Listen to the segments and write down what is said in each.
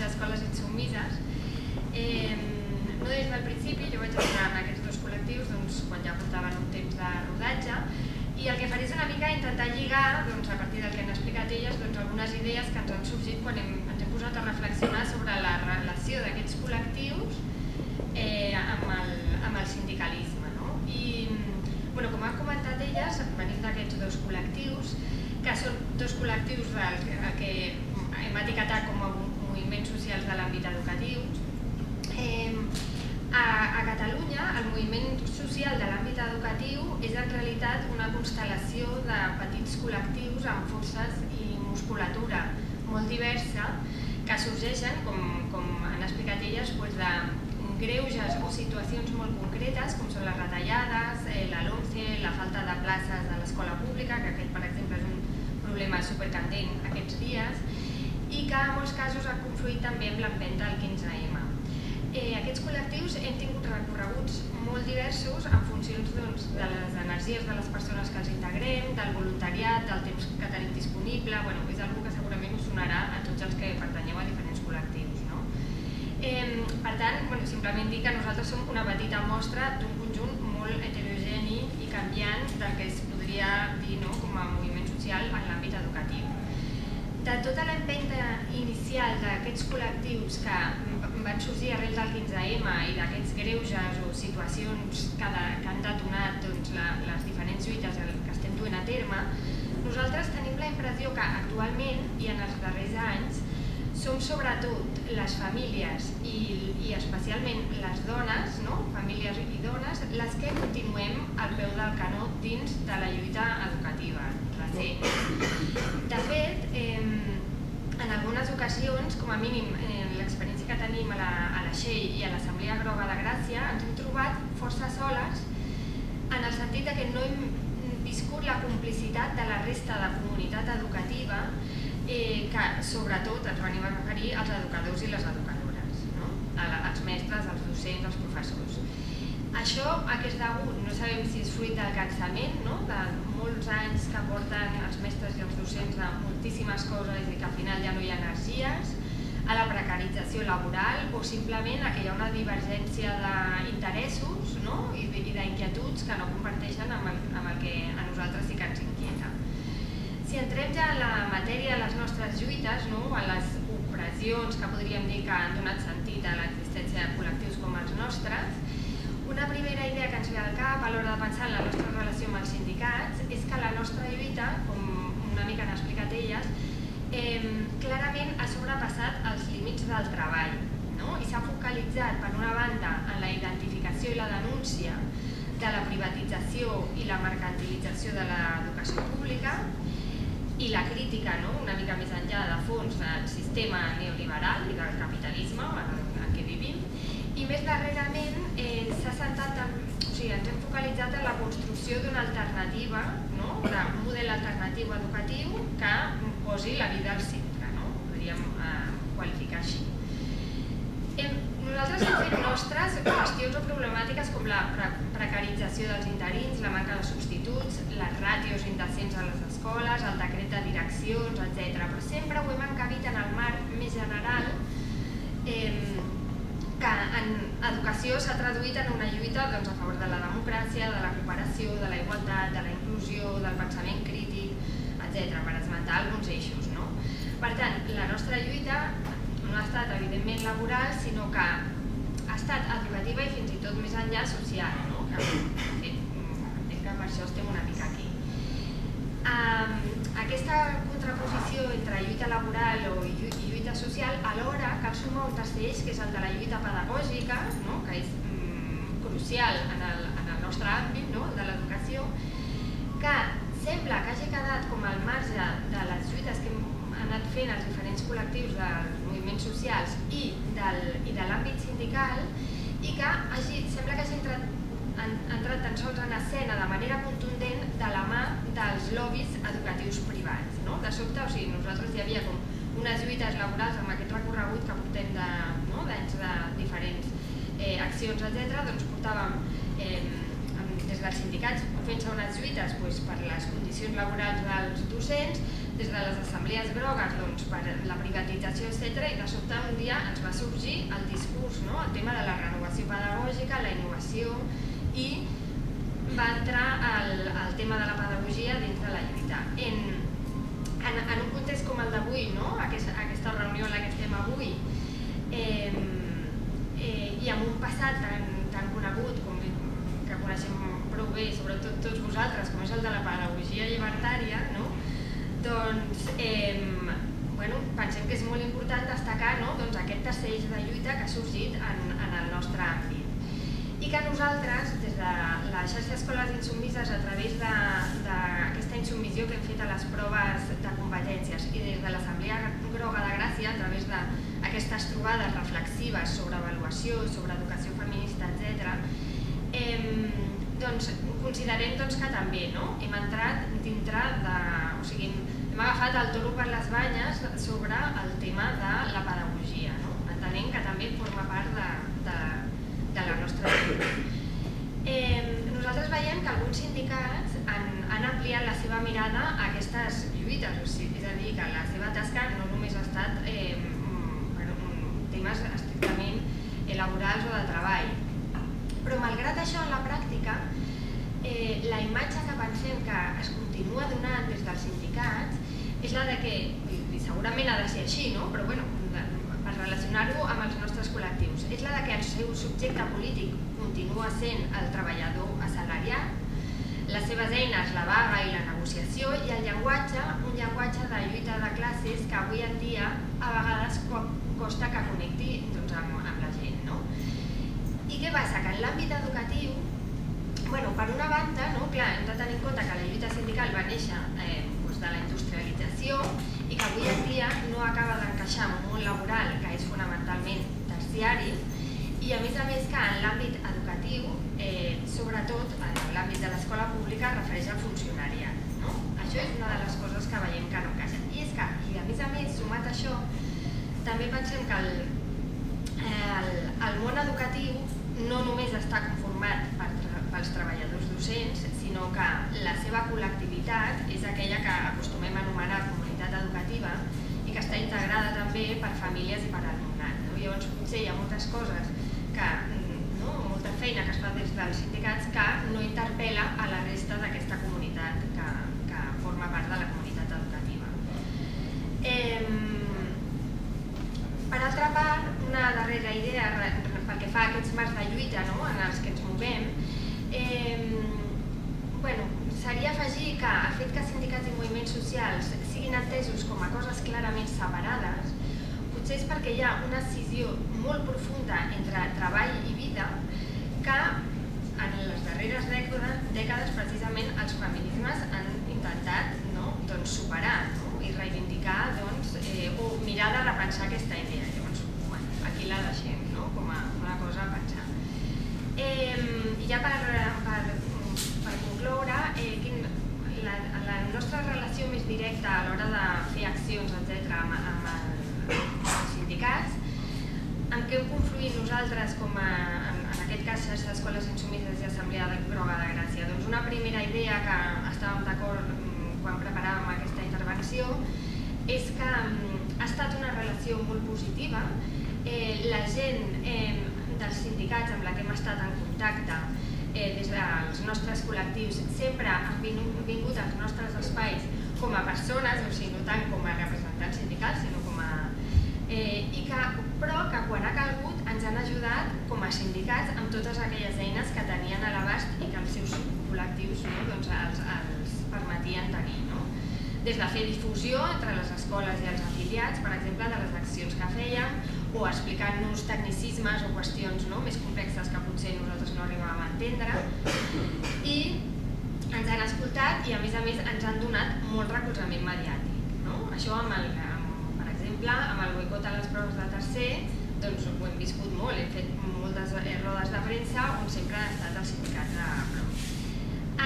ser escoles insubmises. Eh, no des del principi, jo vaig entrar en aquests dos col·lectius doncs, quan ja portaven un temps de rodatge i el que faré és una mica intentar lligar, doncs, a partir del que han explicat elles, doncs, algunes idees que ens han sorgit quan hem, ens hem posat a reflexionar sobre la relació d'aquests col·lectius eh, amb, el, amb el sindicalisme. No? I, bueno, com han comentat elles, venim d'aquests dos col·lectius, que són dos col·lectius del, que hem etiquetat com a moviments socials de l'àmbit educatiu. Eh, a, a Catalunya, el moviment social de l'àmbit educatiu és en realitat una constel·lació de petits col·lectius amb forces i musculatura molt diversa que sorgeixen, com, com han explicat elles, doncs de greuges o situacions molt concretes, com són les retallades, eh, la LOMCE, la falta de places de l'escola pública, que aquest, per exemple, és un problema supercandent aquests dies, i que en molts casos ha confluït també amb l'empenta del 15M. Eh, aquests col·lectius hem tingut recorreguts molt diversos en funcions doncs, de les energies de les persones que els integrem, del voluntariat, del temps que tenim disponible, bueno, és una que segurament us sonarà a tots els que pertanyeu a diferents col·lectius. No? Per tant, bueno, simplement dir que nosaltres som una petita mostra d'un conjunt molt heterogeni i canviant del que es podria dir no, com a moviment social en l'àmbit educatiu. De tota l'empenta inicial d'aquests col·lectius que van sorgir arrel del 15M i d'aquests greuges o situacions que, de, que han detonat doncs, la, les diferents lluites que estem duent a terme, nosaltres tenim la impressió que actualment i en els darrers anys som sobretot les famílies i, i especialment les dones, no? famílies i dones, les que continuem al peu del canó dins de la lluita educativa recent. De fet, en algunes ocasions, com a mínim en l'experiència que tenim a la, a la Xei i a l'Assemblea Groga de Gràcia, ens hem trobat força soles en el sentit que no hem viscut la complicitat de la resta de comunitat educativa eh, que sobretot ens venim a referir als educadors i les educadores, no? als mestres, als docents, als professors. Això a què és degut? No sabem si és fruit del cansament, no? de molts anys que porten els mestres i els docents a moltíssimes coses i que al final ja no hi ha energies, a la precarització laboral o simplement a que hi ha una divergència d'interessos no? i d'inquietuds que no comparteixen amb el, amb el que a nosaltres sí que ens inquieta. Si entrem ja en la matèria de les nostres lluites, no? a les opressions que podríem dir que han donat sentit a l'existència de col·lectius com els nostres, una primera idea que ens ve al cap a l'hora de pensar en la nostra relació amb els sindicats que la nostra lluita, com una mica han explicat elles, eh, clarament ha sobrepassat els límits del treball no? i s'ha focalitzat, per una banda, en la identificació i la denúncia de la privatització i la mercantilització de l'educació pública i la crítica no? una mica més enllà de fons del sistema neoliberal i del capitalisme en què vivim i més darrerament eh, s'ha centrat en, o sigui, ens hem focalitzat en la construcció d'una alternativa, no? d'un model alternatiu educatiu que posi la vida al centre, no? podríem eh, qualificar així. Hem, nosaltres hem fet nostres qüestions o problemàtiques com la pre precarització dels interins, la manca de substituts, les ràtios indecents a les escoles, el decret de direccions, etc. Però sempre ho hem encabit en el marc més general eh, en educació s'ha traduït en una lluita doncs, a favor de la democràcia, de la cooperació, de la igualtat, de la inclusió, del pensament crític, etc. per esmentar alguns eixos. No? Per tant, la nostra lluita no ha estat evidentment laboral, sinó que ha estat educativa i fins i tot més enllà social. No? Que, entenc que per això estem una mica aquí. Um, aquesta contraposició entre lluita laboral o lluita social, alhora cal sumar un tercer eix, que és el de la lluita pedagògica, no? que és mm, crucial en el, en el nostre àmbit no? de l'educació, que sembla que hagi quedat com al marge de les lluites que hem anat fent els diferents col·lectius dels moviments socials i, del, i de l'àmbit sindical i que hagi, sembla que hagi entrat, han, entrat tan sols en escena de manera contundent de la mà dels lobbies educatius privats. No? De sobte, o sigui, nosaltres hi havia com unes lluites laborals amb aquest recorregut que portem d'anys de, no, de diferents eh, accions, etc., doncs portàvem eh, des dels sindicats fent-se unes lluites doncs, per les condicions laborals dels docents, des de les assemblees grogues doncs, per la privatització, etc. i de sobte un dia ens va sorgir el discurs, no? el tema de la renovació pedagògica, la innovació i va entrar el, el tema de la pedagogia dins de la lluita. En, en, en un context com el d'avui, no? aquesta, aquesta reunió en la que estem avui, eh, eh, i amb un passat tan, tan conegut com que coneixem prou bé, sobretot tots vosaltres, com és el de la pedagogia llibertària, no? doncs eh, bueno, pensem que és molt important destacar no? doncs aquest tercer de lluita que ha sorgit en, en el nostre àmbit. Que nosaltres, des de la xarxa d'escoles insubmises, a través d'aquesta insubmissió que hem fet a les proves de competències i des de l'Assemblea Groga de Gràcia, a través d'aquestes trobades reflexives sobre avaluació, sobre educació feminista, etc., doncs, considerem doncs, que també no? hem entrat dintre de... O sigui, hem agafat el toro per les banyes sobre el tema de la pedagogia, no? entenent que també forma part de, de, de la nostra vida. Eh, nosaltres veiem que alguns sindicats han, han ampliat la seva mirada a aquestes lluites, o sigui, és a dir, que la seva tasca no només ha estat eh, bueno, temes estrictament laborals o de treball, però malgrat això, en la pràctica, eh, la imatge que pensem que es continua donant des dels sindicats és la de que, i segurament ha de ser així, no? però bueno, relacionar-ho amb els nostres col·lectius, és la de que el seu subjecte polític continua sent el treballador assalariat, les seves eines, la vaga i la negociació, i el llenguatge, un llenguatge de lluita de classes que avui en dia a vegades costa que connecti doncs, amb, amb la gent. No? I què passa? Que en l'àmbit educatiu, bueno, per una banda, no, clar, hem de tenir en compte que la lluita sindical va néixer eh, doncs de la industrialització i que avui en dia no acaba d'encaixar en un món laboral que terciari i a més a més que en l'àmbit educatiu, eh, sobretot en l'àmbit de l'escola pública, refereix al funcionariat. No? Això és una de les coses que veiem que no encaixa. I és que, i a més a més, sumat a això, també pensem que el, el, el món educatiu no només està conformat per, pels treballadors docents, sinó que la seva col·lectivitat és aquella que acostumem a anomenar comunitat educativa i que està integrada també per famílies i per alumnat. Llavors potser hi ha moltes coses que no? molta feina que es fa des dels sindicats que no interpel·la a la resta d'aquesta comunitat que, que forma part de la comunitat educativa. Eh, per altra part, una darrera idea pel que fa a aquests marcs de lluita no? en els que ens movem, eh, bueno, seria afegir que el fet que sindicats i moviments socials siguin entesos com a coses clarament separades, potser és perquè hi ha una escissió molt profunda entre treball i vida que en les darreres dècades, precisament els feminismes han intentat no, doncs, superar no? i reivindicar doncs, eh, o mirar de repensar aquesta idea. Llavors, bueno, aquí la deixem no? com a una cosa a pensar. Eh, ja per, per concloure, eh, quin, la, la nostra relació més directa a l'hora de fer accions, etc amb, amb, el, amb els sindicats, en què hem confluït nosaltres com a, en, en aquest cas, xarxa d'escoles insumises i assemblea de Groga de Gràcia? Doncs una primera idea que estàvem d'acord mm, quan preparàvem aquesta intervenció és que mm, ha estat una relació molt positiva. Eh, la gent eh, dels sindicats amb la que hem estat en contacte eh, des dels nostres col·lectius sempre han vingut als nostres espais com a persones, o sigui, no tant com a representants sindicals, sinó com a... Eh, i que, però que quan ha calgut ajudat com a sindicats amb totes aquelles eines que tenien a l'abast i que els seus col·lectius no, doncs els, els permetien tenir. No? Des de fer difusió entre les escoles i els afiliats, per exemple, de les accions que fèiem, o explicant-nos tecnicismes o qüestions no, més complexes que potser nosaltres no arribàvem a entendre i ens han escoltat i a més a més ens han donat molt recolzament mediàtic. No? Això amb el, amb, per exemple, amb el boicot a les proves de tercer doncs ho hem viscut molt, hem fet moltes rodes de premsa on sempre han estat els sindicats de prou.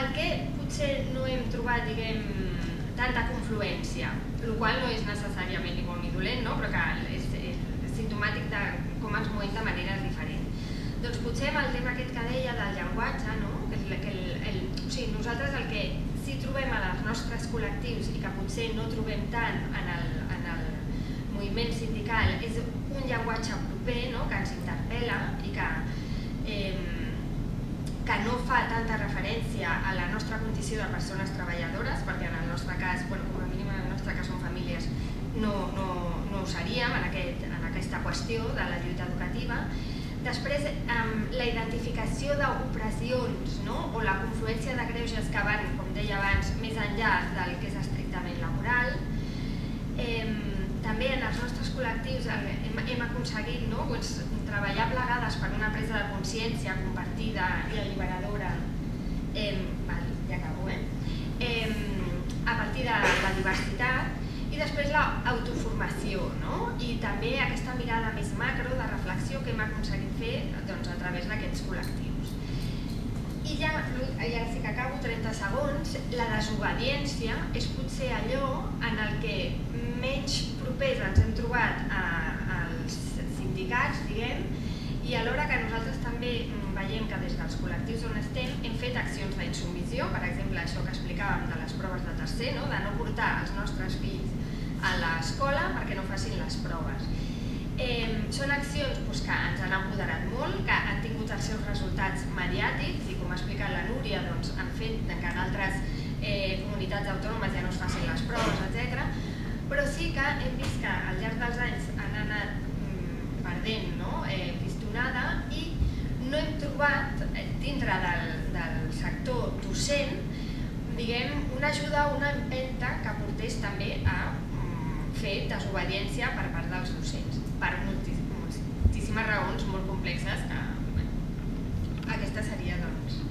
En què potser no hem trobat, diguem, tanta confluència, el qual no és necessàriament ni bon ni dolent, no? però que és, simptomàtic de com ens movem de maneres diferents. Doncs potser amb el tema aquest que deia del llenguatge, no? que, el, que el, el, o sigui, nosaltres el que sí trobem als nostres col·lectius i que potser no trobem tant en el, en el moviment sindical és un llenguatge proper no? que ens interpel·la i que, eh, que no fa tanta referència a la nostra condició de persones treballadores, perquè en el nostre cas, bueno, com a mínim en el nostre cas són famílies, no, no, no ho seríem en, aquest, en aquesta qüestió de la lluita educativa, Després, la identificació d'opressions no? o la confluència de greuges que van, com deia abans, més enllà del que és estrictament laboral. també en els nostres col·lectius hem, hem aconseguit no? pues, treballar plegades per una presa de consciència compartida i alliberadora eh, val, ja acabo, eh? eh, a partir de la diversitat i després l'autoformació no? i també aquesta mirada més macro de reflexió que hem aconseguit fer doncs, a través d'aquests col·lectius. I ja, ja sí que acabo, 30 segons, la desobediència és potser allò en el que menys propers ens hem trobat als sindicats, diguem, i alhora que nosaltres també veiem que des dels col·lectius on estem hem fet accions d'insubmissió, per exemple, això que explicàvem de les proves de tercer, no? de no portar els nostres fills a l'escola perquè no facin les proves. Eh, són accions doncs, que ens han empoderat molt, que han tingut els seus resultats mediàtics i com ha explicat la Núria, doncs, han fet que en altres eh, comunitats autònomes ja no es facin les proves, etc. Però sí que hem vist que al llarg dels anys han anat mm, perdent no? eh, pistonada i no hem trobat eh, dintre del, del sector docent diguem, una ajuda, una empenta que portés també a fer desobediència per part dels docents, per moltíssimes raons molt complexes que, bueno, aquesta seria doncs,